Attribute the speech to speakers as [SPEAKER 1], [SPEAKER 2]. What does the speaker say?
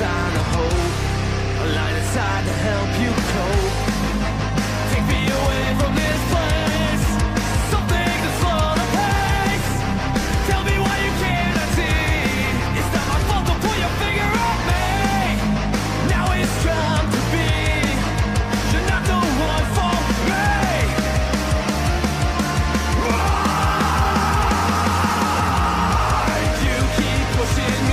[SPEAKER 1] sign of hope, a light inside to help you cope. Take me away from this place, something to slow the pace. Tell me why you cannot see. It's not my fault to pull your finger at me. Now it's time to be. You're not the one for me. Why you keep pushing?